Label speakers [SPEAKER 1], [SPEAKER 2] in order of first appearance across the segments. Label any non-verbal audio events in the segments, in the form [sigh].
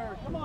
[SPEAKER 1] Come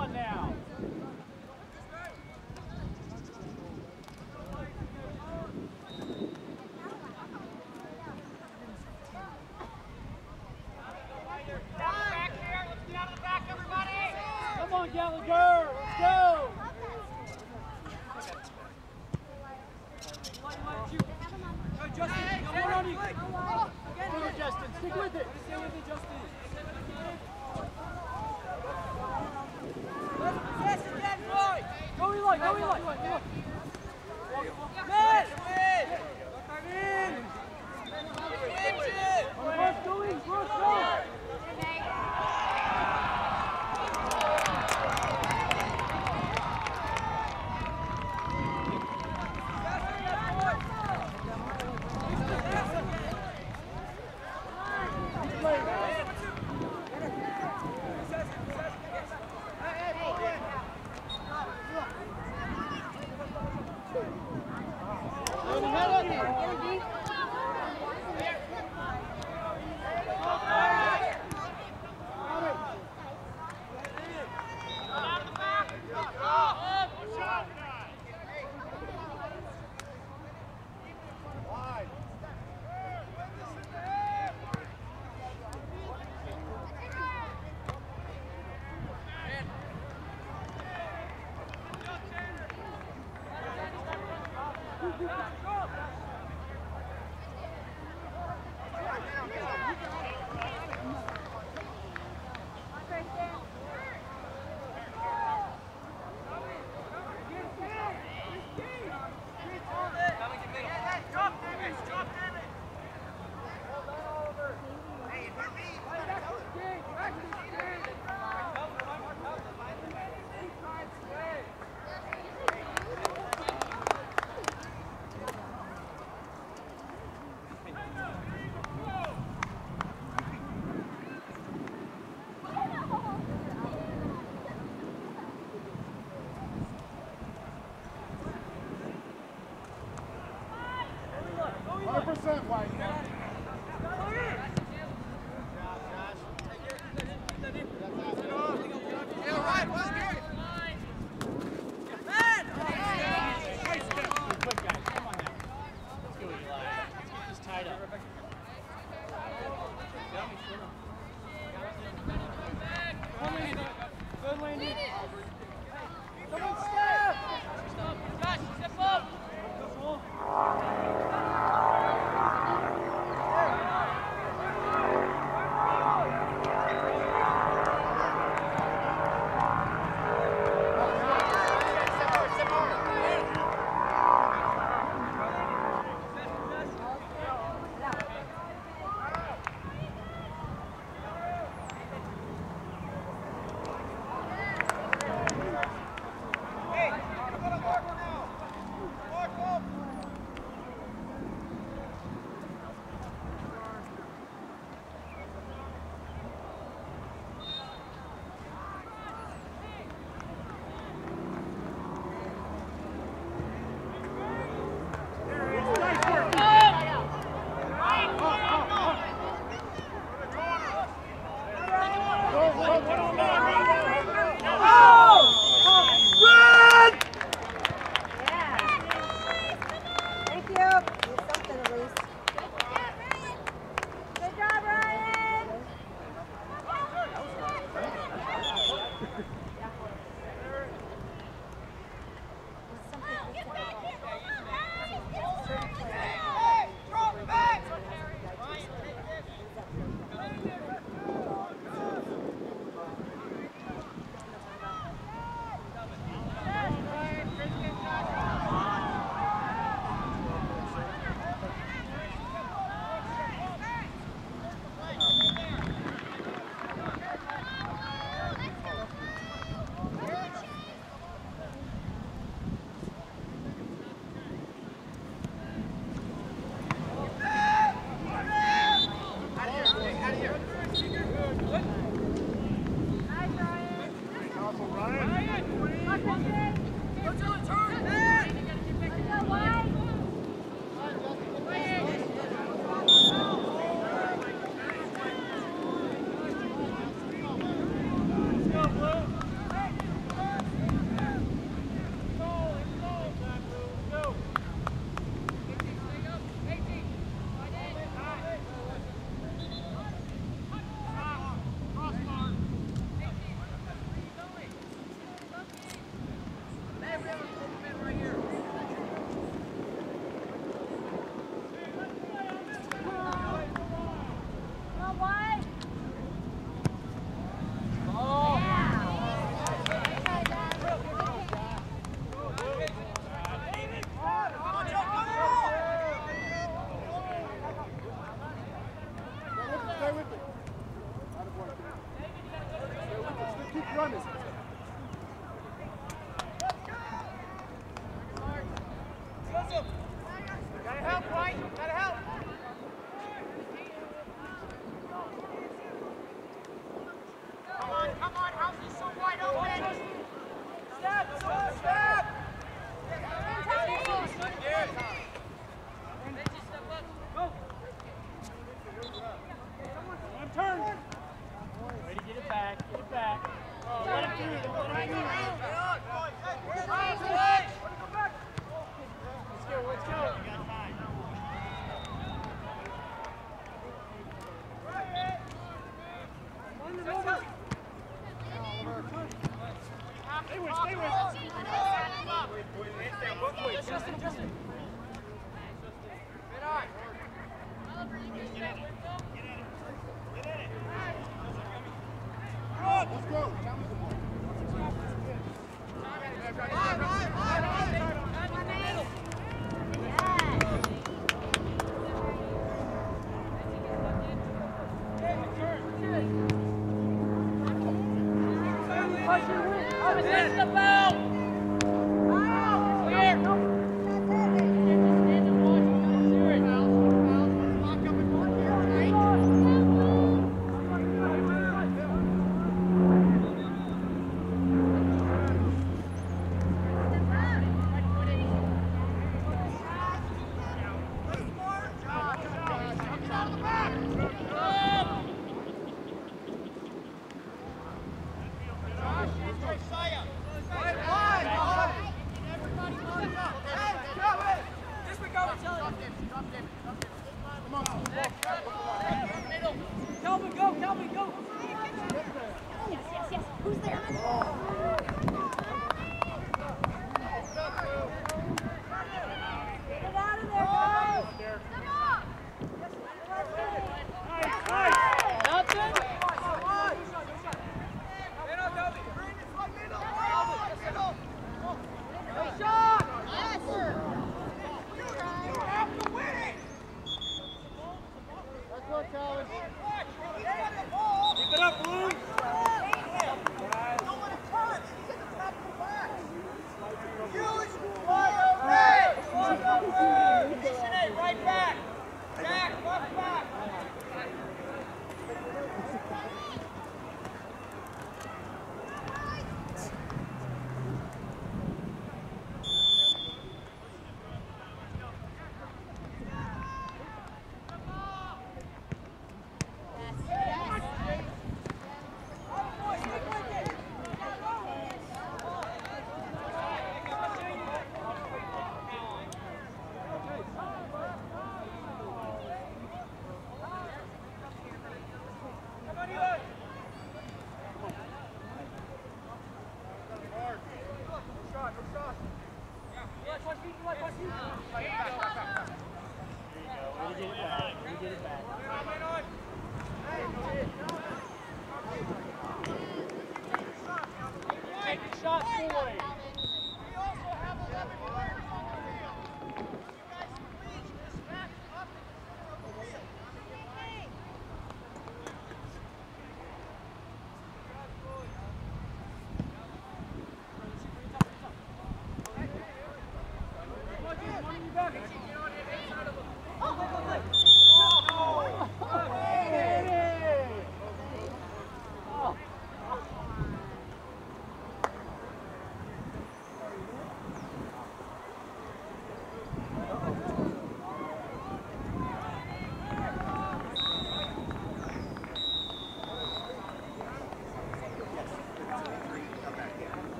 [SPEAKER 1] 100% white.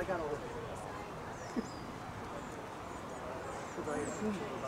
[SPEAKER 2] I got over it. Because [laughs] I assumed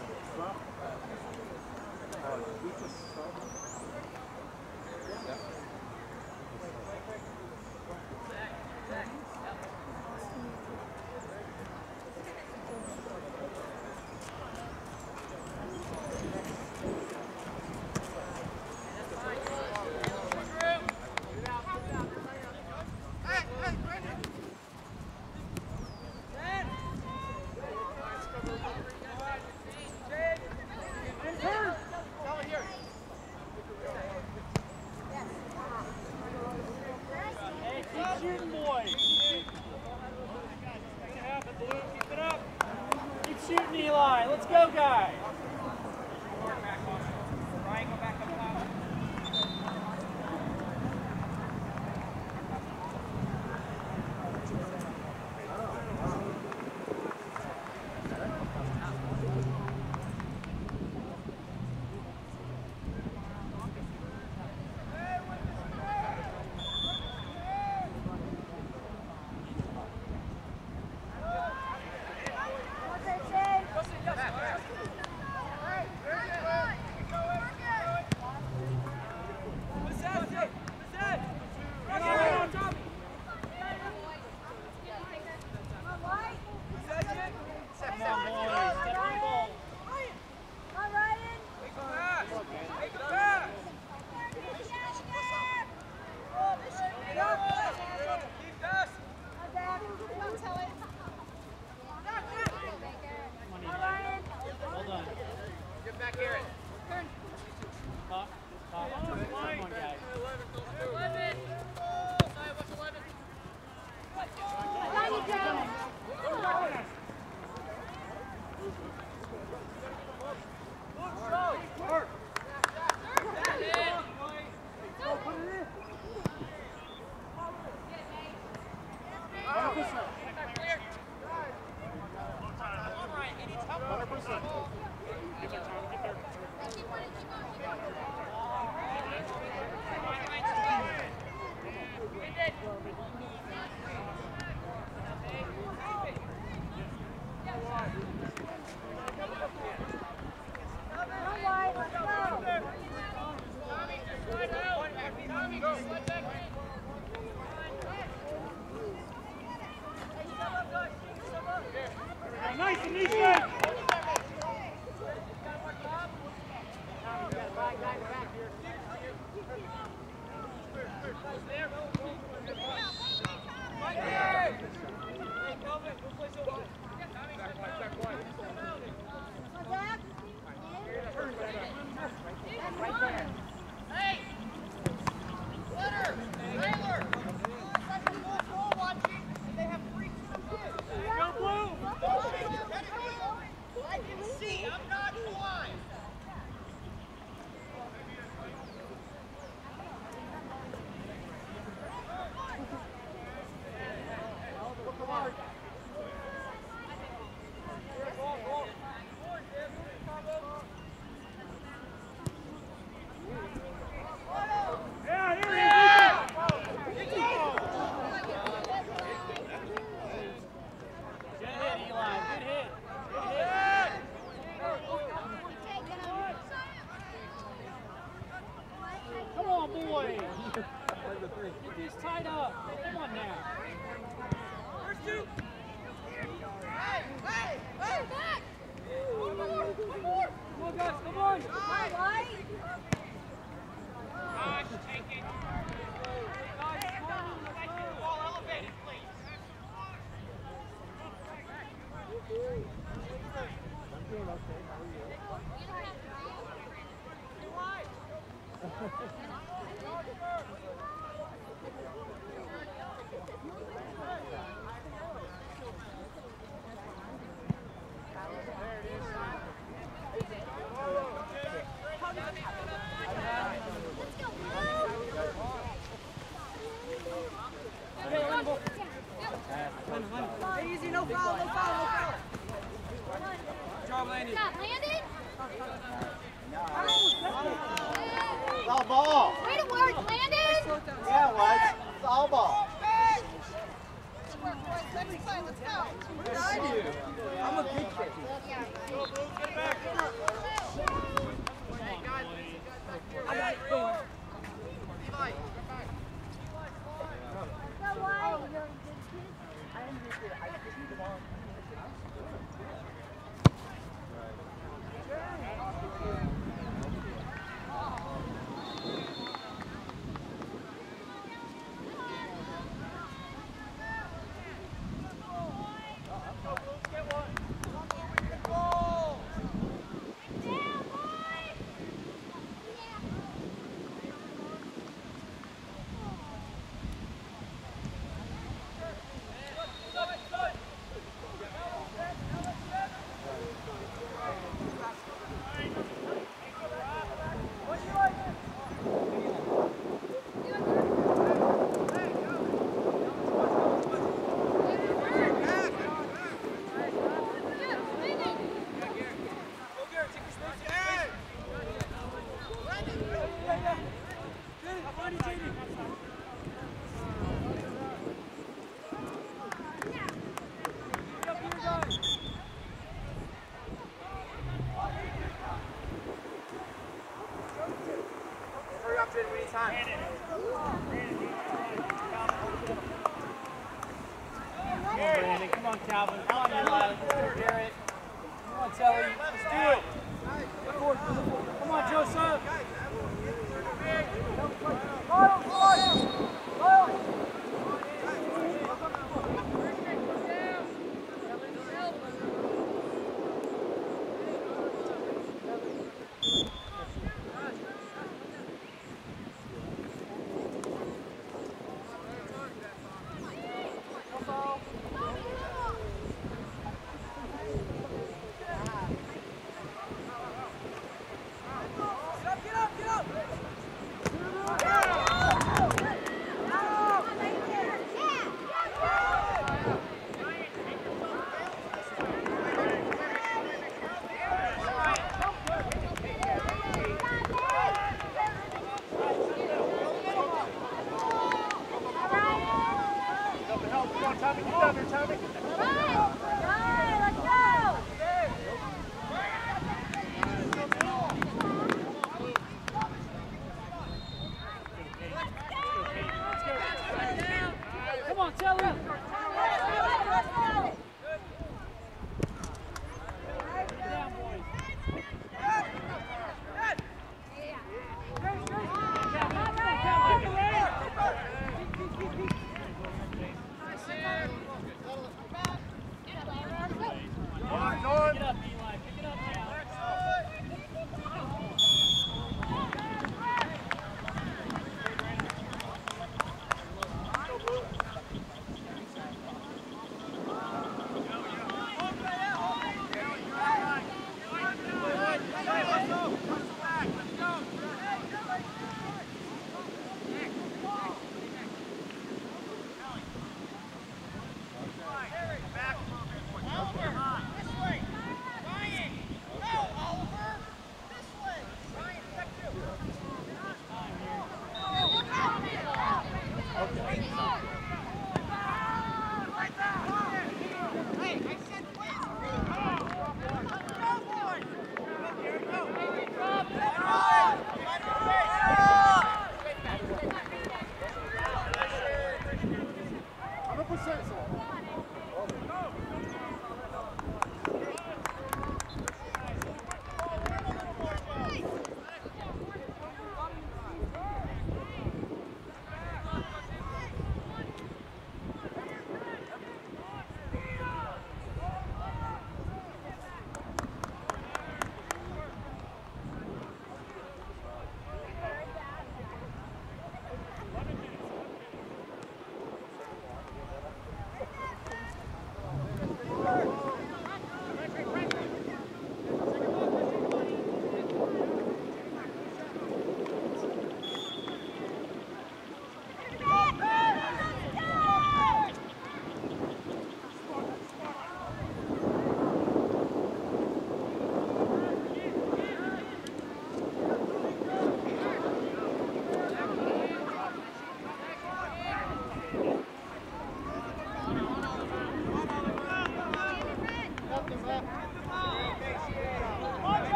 [SPEAKER 3] Tommy. Get down there, Tommy.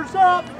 [SPEAKER 2] Keepers up.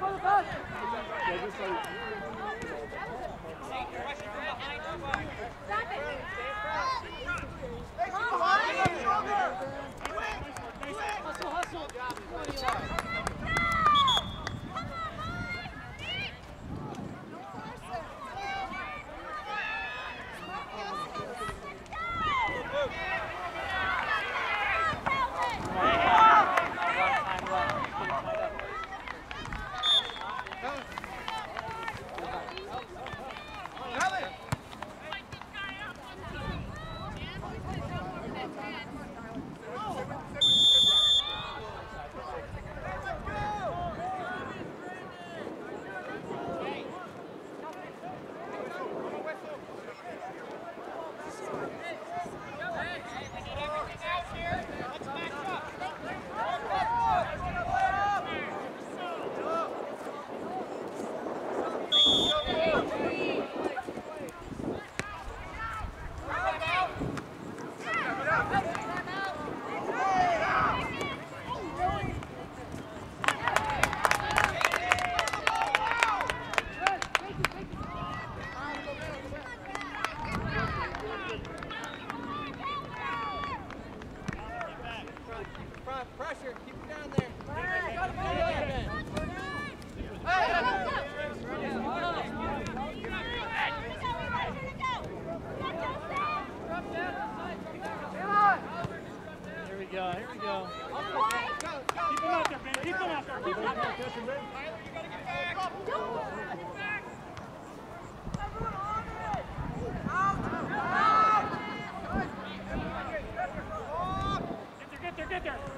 [SPEAKER 3] Vai, vai,
[SPEAKER 4] vai! Pressure, keep it down there.
[SPEAKER 3] Here we go. Here we go.
[SPEAKER 1] Keep them out there, man. Keep them out there. Keep them out there. Get there, get there, get there.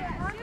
[SPEAKER 1] Yes.